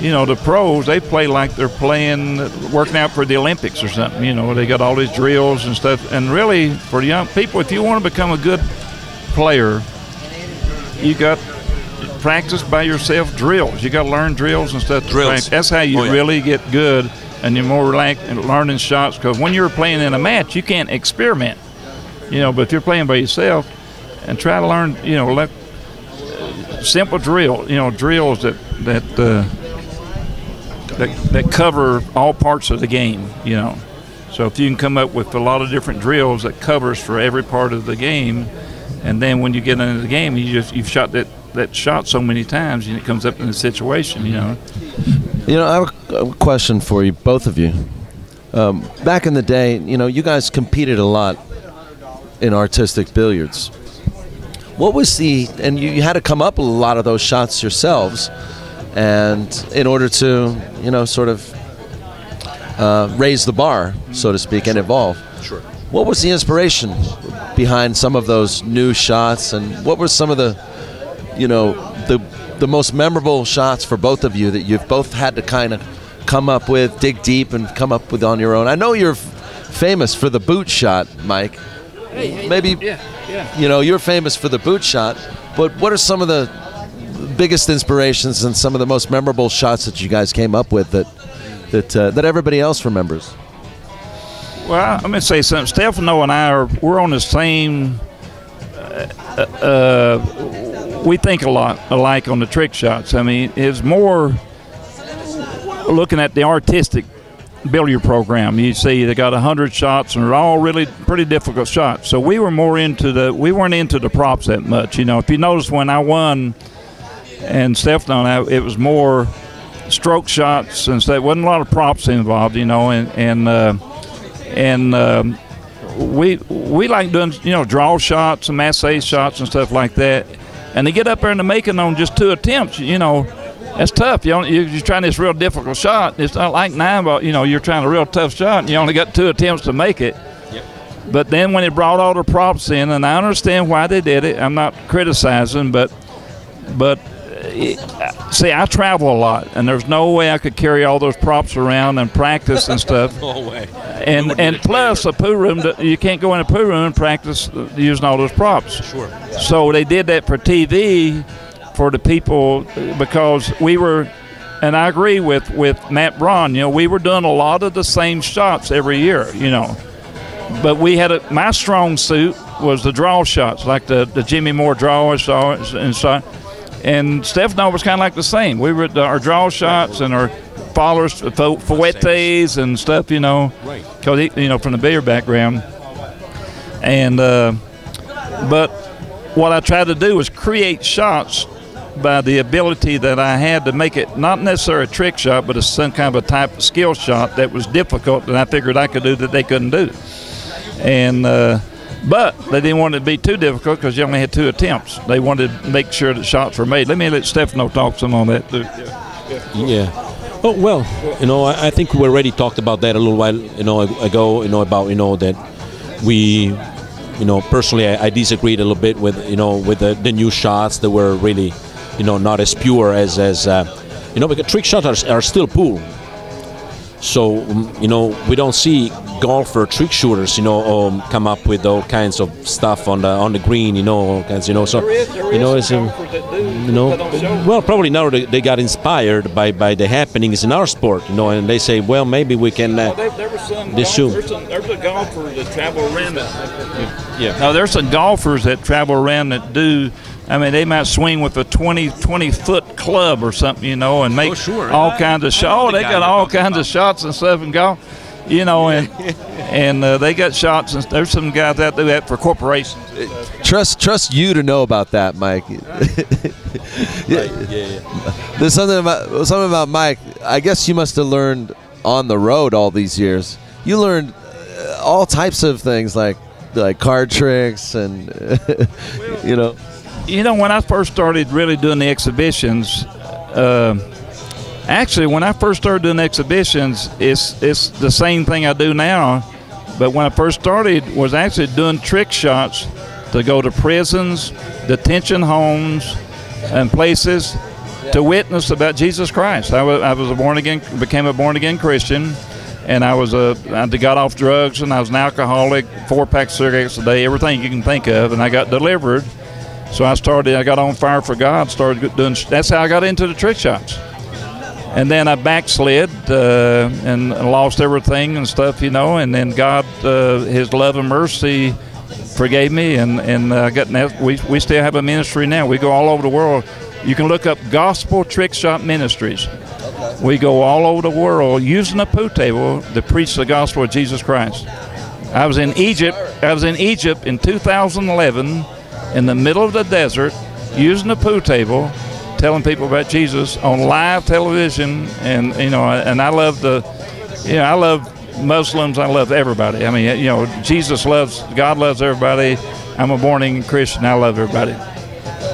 you know, the pros they play like they're playing, working out for the Olympics or something. You know, they got all these drills and stuff. And really, for young people, if you want to become a good player, you got practice by yourself drills. You got to learn drills and stuff. Drills. That's how you Oh, yeah. really get good, and you're more relaxed and learning shots. Because when you're playing in a match, you can't experiment. You know, but if you're playing by yourself, and try to learn, you know, let simple drill, you know, drills that that uh, that that cover all parts of the game, you know. So if you can come up with a lot of different drills that covers for every part of the game, and then when you get into the game, you just you've shot that that shot so many times, and it comes up in the situation, you know. You know, I have a question for you, both of you. Um, back in the day, you know, you guys competed a lot in artistic billiards. What was the and you, you had to come up with a lot of those shots yourselves, and in order to you know sort of uh, raise the bar, so to speak, and evolve. Sure. What was the inspiration behind some of those new shots, and what were some of the, you know, the the most memorable shots for both of you that you've both had to kind of come up with, dig deep, and come up with on your own? I know you're f- famous for the boot shot, Mike. Maybe Yeah, yeah. you know you're famous for the boot shot, but what are some of the biggest inspirations and some of the most memorable shots that you guys came up with that that uh, that everybody else remembers? Well, let me say something. Stefano and I are we're on the same. Uh, uh, we think a lot alike on the trick shots. I mean, it's more looking at the artistic billiard program. You see, they got hundred shots, and they're all really pretty difficult shots. So we were more into the we weren't into the props that much. You know, if you notice when I won, and Stefano and I, it was more stroke shots, and so there wasn't a lot of props involved. You know, and and. Uh, and um, we we like doing you know draw shots and massé shots and stuff like that. And to get up there and make it on just two attempts, you know, that's tough. You only, you're trying this real difficult shot. It's not like nine but You know, you're trying a real tough shot, and you only got two attempts to make it. Yep. But then when it brought all the props in, and I understand why they did it. I'm not criticizing, but but see, I travel a lot, and there's no way I could carry all those props around and practice and stuff. No way. and and plus a poo room you can't go in a poo room and practice uh, using all those props. Sure. so they did that for tv for the people uh, because we were and i agree with with matt braun you know we were doing a lot of the same shots every year you know. But we had a my strong suit was the draw shots like the, the jimmy moore draw and so and so and Stefano was kind of like the same. We were at our draw shots and our followers, fo- fuetes and stuff, you know, because you know from the beer background. And uh, but what I tried to do was create shots by the ability that I had to make it not necessarily a trick shot, but a, some kind of a type of skill shot that was difficult that I figured I could do that they couldn't do. And uh, but they didn't want it to be too difficult because you only had two attempts. They wanted to make sure that shots were made. Let me let Stefano talk some on that. Too. Yeah. Oh well, you know, I, I think we already talked about that a little while, you know, ago. You know about you know that we, you know, personally, I, I disagreed a little bit with you know with the, the new shots that were really, you know, not as pure as as uh, you know because trick shots are, are still pool. So um, you know we don't see golfer trick shooters, you know, um, come up with all kinds of stuff on the on the green, you know, all kinds, you know. So you know, it's um, you know, well, probably now they, they got inspired by, by the happenings in our sport, you know, and they say, well, maybe we can. Uh, there was some. This shoe. There's, some, there's a golfer that travel around. That, yeah. now there's some golfers that travel around that do. I mean, they might swing with a 20, 20 foot club or something, you know, and make Oh, sure. all I- kinds of I shots. Oh, they guy got all talking kinds of shots and stuff in golf, you know, and and uh, they got shots. And there's some guys that do that for corporations. Trust trust you to know about that, Mike. yeah, yeah. There's something about something about Mike. I guess you must have learned on the road all these years. You learned uh, all types of things like like card tricks and you know. You know, when I first started really doing the exhibitions, uh, actually, when I first started doing exhibitions, it's it's the same thing I do now. But when I first started, was actually doing trick shots to go to prisons, detention homes, and places to witness about Jesus Christ. I was I was a born again, became a born again Christian, and I was a I got off drugs and I was an alcoholic, four packs of cigarettes a day, everything you can think of, and I got delivered. So I started. I got on fire for God. Started doing. That's how I got into the trick shots. And then I backslid uh, and lost everything and stuff, you know. And then God, uh, His love and mercy, forgave me, and and uh, got. We we still have a ministry now. We go all over the world. You can look up Gospel Trick Shot Ministries. We go all over the world using a poo table to preach the gospel of Jesus Christ. I was in Egypt. I was in Egypt in 2011, in the middle of the desert, using a poo table, telling people about Jesus on live television. And you know, and I love the, you know, I love Muslims. I love everybody. I mean, you know, Jesus loves, God loves everybody. I'm a born again Christian. I love everybody.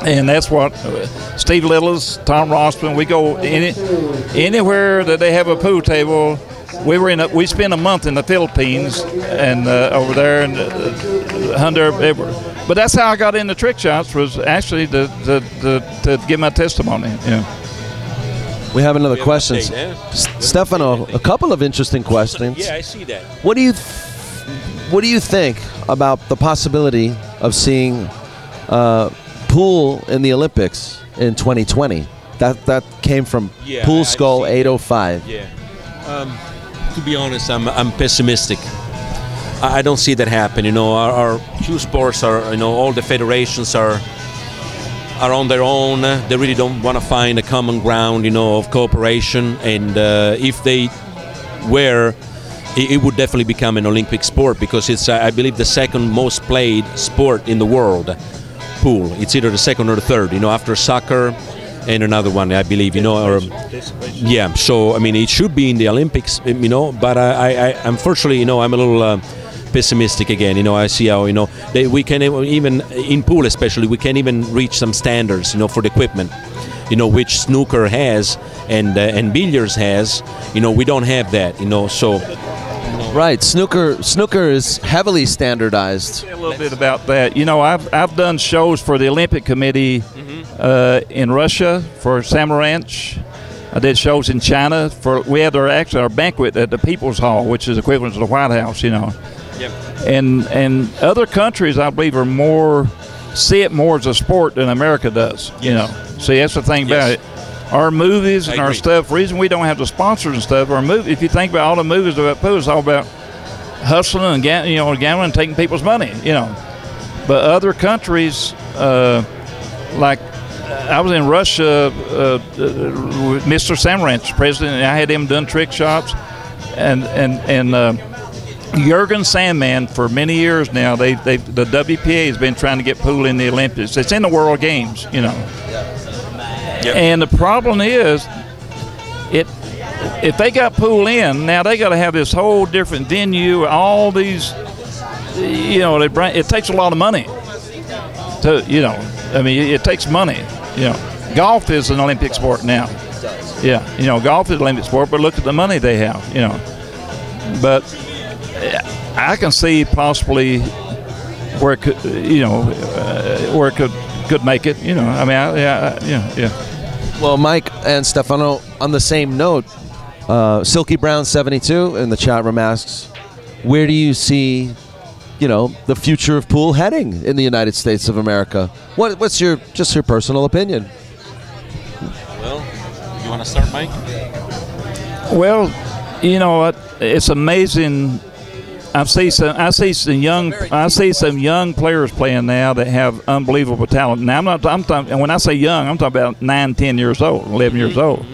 And that's what uh, Steve Lillis, Tom Rossman, we go any, anywhere that they have a pool table. We were in. A, we spent a month in the Philippines and uh, over there in uh, everywhere. But that's how I got into trick shots was actually to to, to, to give my testimony. Yeah. We have another We have question. an update? S- Stefano, a couple of interesting questions. Yeah, I see that. What do you th- What do you think about the possibility of seeing uh, pool in the Olympics in 2020? That that came from Yeah, Pool I Skull see. 805. Yeah. Um, to be honest, I'm, I'm pessimistic. I don't see that happen. You know, our, our two sports are, you know, all the federations are are on their own. They really don't want to find a common ground, you know, of cooperation. And uh, if they were, it, it would definitely become an Olympic sport because it's, uh, I believe, the second most played sport in the world. Pool. It's either the second or the third. You know, after soccer and another one, I believe. You know, or yeah. So I mean, it should be in the Olympics. You know, but I, I, I unfortunately, you know, I'm a little. Uh, pessimistic again you know i see how you know they, we can even in pool especially we can't even reach some standards you know for the equipment you know which snooker has and uh, and billiards has you know we don't have that you know so Right, snooker snooker is heavily standardized. Say a little bit about that. You know, I've I've done shows for the Olympic Committee uh, in Russia for Samaranch. I did shows in China for we had our actually our banquet at the People's Hall, which is equivalent to the White House. You know, Yep. and and other countries I believe are more see it more as a sport than America does. You know, see that's the thing about it. Our movies I and our stuff. Reason we don't have the sponsors and stuff. Our movie. If you think about all the movies about pool, it's all about hustling and ga- you know gambling and taking people's money. You know, but other countries uh, like I was in Russia uh, uh, with Mr. Samaranch, president, and I had him done trick shops, and and and. Uh, Jurgen Sandman for many years now. They, they the WPA has been trying to get pool in the Olympics. It's in the World Games, you know. Yep. And the problem is, it if they got pool in now, they got to have this whole different venue. All these, you know, they bring, it takes a lot of money. To you know, I mean, it, it takes money. You know, golf is an Olympic sport now. Yeah, you know, golf is an Olympic sport, but look at the money they have. You know, but I can see possibly where it could, you know, uh, where it could could make it. You know, I mean, I, yeah, I- yeah, yeah. Well, Mike and Stefano, on the same note, uh, Silky Brown 72 in the chat room asks, where do you see, you know, the future of pool heading in the United States of America? What, what's your just your personal opinion? well you want to start mike Well, you know what? It's amazing. I see some. I see some young. I see some young players playing now that have unbelievable talent. Now I'm not. I'm talking. And when I say young, I'm talking about nine, ten years old, eleven years mm-hmm. old.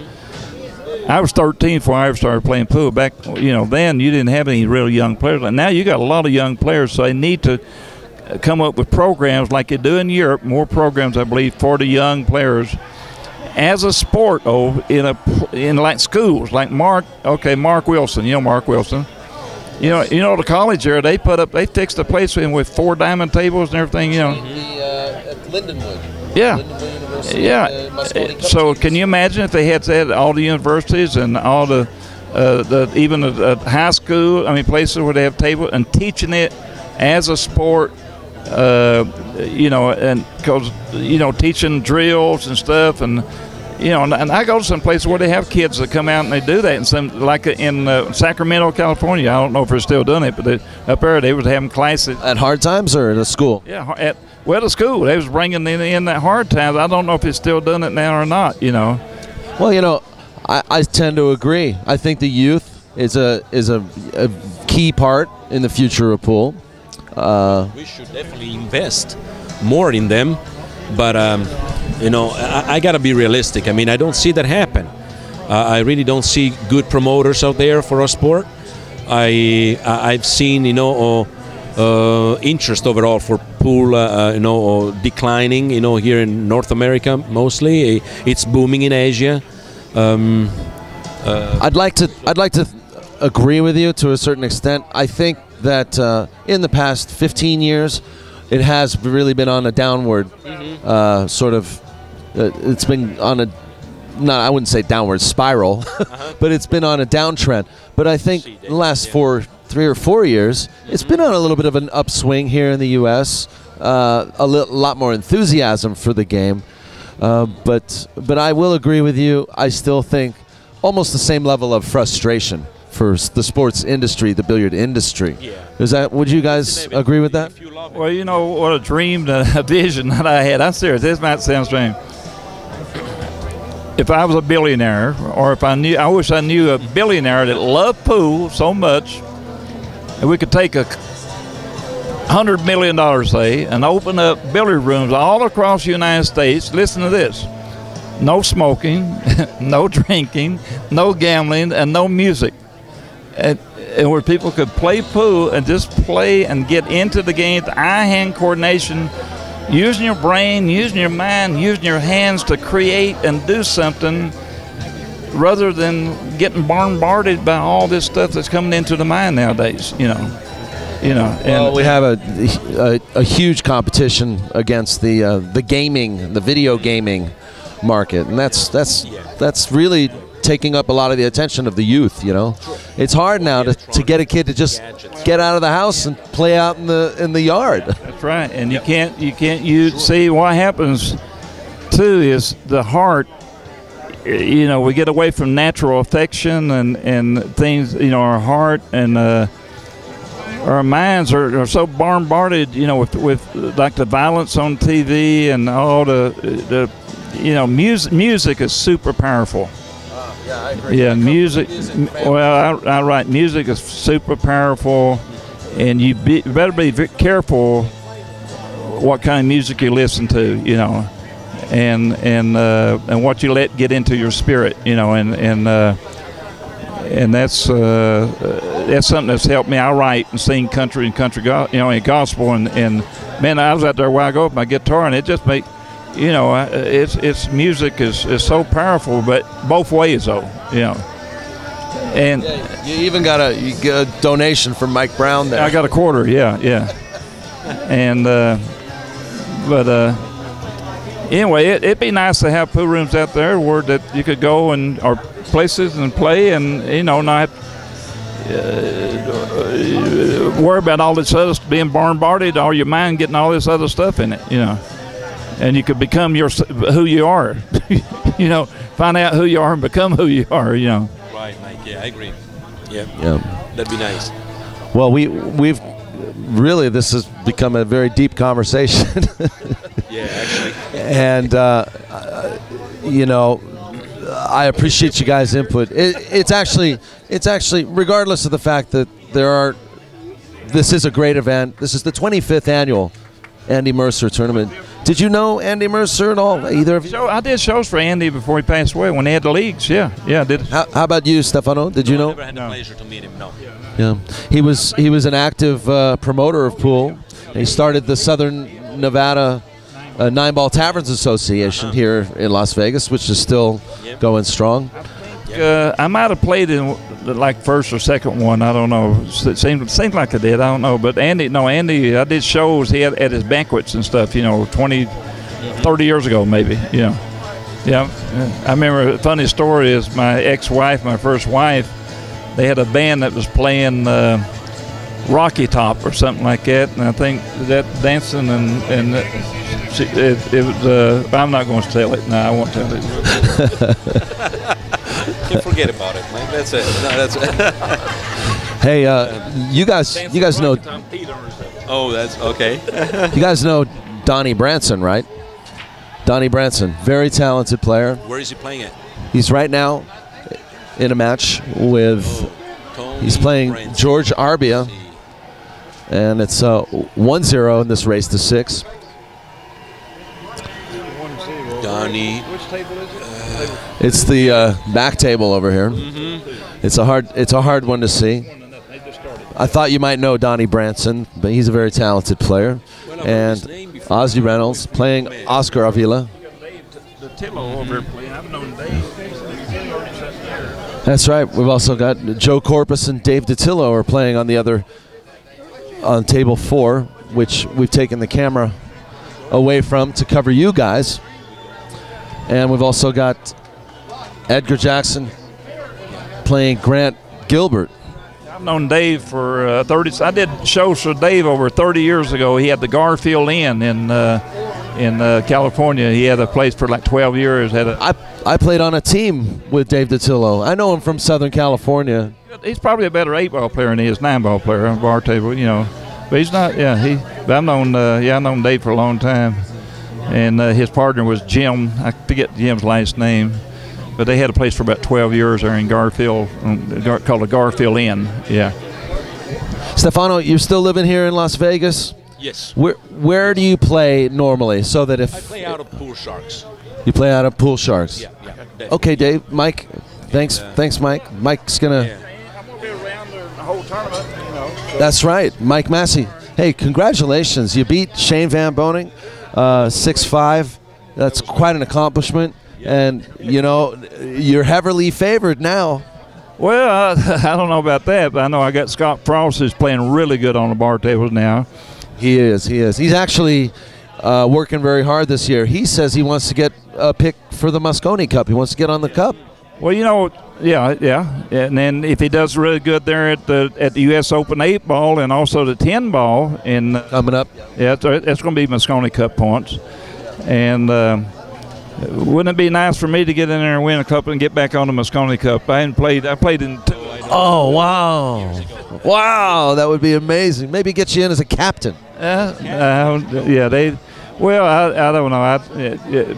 I was 13 before I ever started playing pool. Back, you know, then you didn't have any real young players. And now you got a lot of young players, so they need to come up with programs like you do in Europe. More programs, I believe, for the young players as a sport. Oh, in a in like schools, like Mark. Okay, Mark Wilson. You know Mark Wilson. You know, you know the college there. They put up. They fixed the place in with four diamond tables and everything. You know. The uh, Lindenwood. Yeah. Yeah. So can you imagine if they had that at all the universities and all the, uh, the even the, high school? I mean, places where they have table and teaching it as a sport. Uh, you know, and because you know, teaching drills and stuff, and you know, and, and I go to some places where they have kids that come out and they do that, and some like in uh, Sacramento, California. I don't know if they're still doing it, but they, up there they was having classes At hard times or at a school? yeah, at well, the school they was bringing in, in that hard times. I don't know if it's still doing it now or not. You know, Well, you know, I, I tend to agree. I think the youth is a is a, a key part in the future of pool. Uh, we should definitely invest more in them but um, you know I, I got to be realistic. I mean i don't see that happen. Uh, i really don't see good promoters out there for our sport. I i've seen you know uh, uh, interest overall for pool uh, uh, you know uh, declining you know here in north america mostly. It's booming in asia. Um, I'd like to I'd like to agree with you to a certain extent. I think that uh, in the past 15 years, it has really been on a downward uh, sort of. Uh, it's been on a not I wouldn't say downward spiral, but it's been on a downtrend. But I think the last yeah. four, three or four years, it's been on a little bit of an upswing here in the U.S. Uh, a li- lot more enthusiasm for the game, uh, but but I will agree with you. I still think almost the same level of frustration for the sports industry, the billiard industry. Yeah. Is that? Would you guys agree with that? If you love it. Well, you know what a dream, a vision that I had. I'm serious. This might sound strange. If I was a billionaire, or if I knew, I wish I knew a billionaire that loved pool so much, and we could take a hundred million dollars, say, and open up billiard rooms all across the United States. Listen to this: no smoking, no drinking, no gambling, and no music and, and where people could play pool and just play and get into the game, the eye-hand coordination, using your brain, using your mind, using your hands to create and do something, rather than getting bombarded by all this stuff that's coming into the mind nowadays. You know, you know. And Well, we have a, a, a huge competition against the uh, the gaming, the video gaming market, and that's that's that's really taking up a lot of the attention of the youth. You know, it's hard now to, to get a kid to just get out of the house and play out in the in the yard. That's right, and you can't you can't you see what happens too is the heart. You know, we get away from natural affection and and things. You know, our heart and uh, our minds are, are so bombarded. You know, with with like the violence on TV and all the the you know music music is super powerful. Yeah, I agree. Yeah, music. m- Well, I, I write music is super powerful, and you, be, you better be careful what kind of music you listen to. You know, and and uh, and what you let get into your spirit. You know, and and uh, and that's uh, that's something that's helped me. I write and sing country and country, go, you know, and gospel, and and man, I was out there a while ago with my guitar, and it just make you know, it's it's music is, is so powerful, but both ways though, you know. And You even got a, you a donation from Mike Brown there. I got a quarter, yeah, yeah. And uh, but uh, anyway, it, it'd be nice to have pool rooms out there where that you could go and or places and play, and you know not. Uh, worry about all this other being bombarded, all your mind getting all this other stuff in it, you know, and you could become your who you are, you know, find out who you are and become who you are, you know. Right, Mike. Yeah, I agree. Yeah, yeah. that'd be nice. Well, we we've really this has become a very deep conversation. Yeah, actually. and uh, uh, you know I appreciate you guys' input. It, it's actually it's actually regardless of the fact that there are this is a great event. This is the 25th annual Andy Mercer tournament. Did you know Andy Mercer at all? Either of you? So I did shows for Andy before he passed away when they had the leagues. Yeah, yeah, I did. How, how about you, Stefano? Did you No, I know? never had No. the pleasure to meet him. No. Yeah, he was he was an active uh, promoter of pool. He started the Southern Nevada uh, Nine Ball Taverns Association here in Las Vegas, which is still Yep. going strong. Uh, I might have played in like first or second one. I don't know. It seemed seemed like I did. I don't know. But Andy, no, Andy, I did shows. He had at his banquets and stuff. You know, 20, 30 years ago maybe. You know. Yeah, I remember. A funny story is my ex-wife, my first wife. They had a band that was playing uh, Rocky Top or something like that, and I think that dancing and and it, it, it was. Uh, I'm not going to tell it. No, I won't tell it. You forget about it, Mike. That's it. No, that's it. Hey, uh, you guys, you guys know, oh, that's okay. you guys know Donnie Branson, right? Donnie Branson, very talented player. Where is he playing it? He's right now in a match with. Tony He's playing Branson. George Arbia, and it's uh, 1-0 in this race to six. Donnie. It's the uh, back table over here. Mm-hmm. It's a hard, it's a hard one to see. I thought you might know Donnie Branson, but he's a very talented player. Well, I've heard his And. Ozzy Reynolds playing Oscar Avila. DeTillo over there playing. I've known Dave. That's right. We've also got Joe Corpus and Dave DeTillo are playing on the other on table four, which we've taken the camera away from to cover you guys. And we've also got Edgar Jackson playing Grant Gilbert. I've known Dave for uh, 30. I did shows for Dave over 30 years ago. He had the Garfield Inn in uh, in uh, California. He had a place for like 12 years. Had a, I, I played on a team with Dave DeTillo. I know him from Southern California. he's probably a better eight ball player than he is nine ball player on bar table. You know, but he's not. Yeah, he. But I've known. Uh, yeah, I've known Dave for a long time, and uh, his partner was Jim. I forget Jim's last name. But they had a place for about 12 years there in Garfield, um, Gar- called the Garfield Inn. Yeah. Stefano, you're still living here in Las Vegas? Yes. Where where do you play normally? So that if I play out of Pool Sharks. you play out of Pool Sharks. Yeah, yeah. definitely. Okay, Dave. Mike, thanks. Thanks, Mike. Mike's gonna. Yeah. I'm going to be around the whole tournament, you know. That's right, Mike Massey. Hey, congratulations! You beat Shane Van Boening, uh, six five. That's quite an accomplishment. And you know, you're heavily favored now. Well, I, I don't know about that, but I know I got Scott Frost who's playing really good on the bar tables now. He is. He is. He's actually uh, working very hard this year. He says he wants to get a pick for the Mosconi Cup. He wants to get on the cup. Well, you know, yeah, yeah, and then if he does really good there at the at the U.S. Open eight ball and also the ten ball, and uh, Coming up. yeah, it's, it's going to be Mosconi Cup points, and. Um, wouldn't it be nice for me to get in there and win a couple and get back on the Mosconi Cup? I hadn't played. I played in. Two, Oh wow! Wow, that would be amazing. Maybe get you in as a captain. Uh, uh, yeah, they. Well, I, I don't know. I,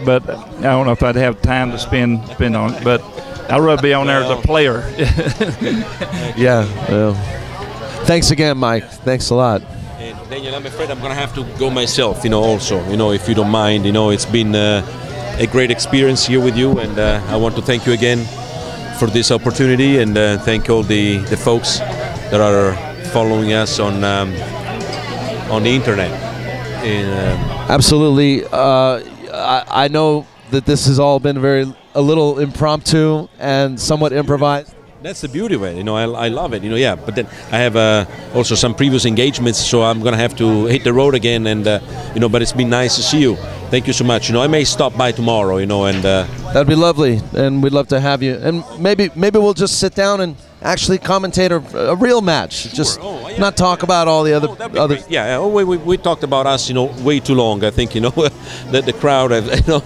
but I don't know if I'd have time to spend spend on it. But I'd rather be on there as a player. Yeah. Well, thanks again, Mike. Thanks a lot. And Daniel, I'm afraid I'm gonna have to go myself. You know, also, you know, if you don't mind. You know, it's been uh, a great experience here with you, and uh, I want to thank you again for this opportunity, and uh, thank all the the folks that are following us on um, on the internet. And, um, Absolutely. Uh, I, I know that this has all been very a little impromptu and somewhat improvised. That's the beauty of it, you know. I, I love it, you know. Yeah, but then I have uh, also some previous engagements, so I'm gonna have to hit the road again, and uh, you know. But it's been nice to see you. Thank you so much. You know, I may stop by tomorrow, you know, and uh, That'd be lovely, and we'd love to have you. And maybe maybe we'll just sit down and actually commentate a, a real match. Just Oh, yeah. not talk about all the oh, other Oh, other. great. Yeah. Oh, we, we, we talked about us, you know, way too long. I think, you know, that the crowd, you know,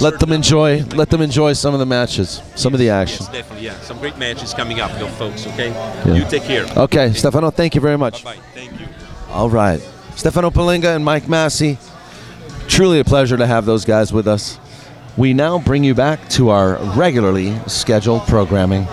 Let them enjoy. Let them enjoy some of the matches, some of the action. Yes, definitely. Yeah, some great matches coming up, though, folks. Okay, Yeah. you take care. Okay, Stefano, thank you very much. Bye. Thank you. All right. Stefano Pelinga and Mike Massey. Truly a pleasure to have those guys with us. We now bring you back to our regularly scheduled programming.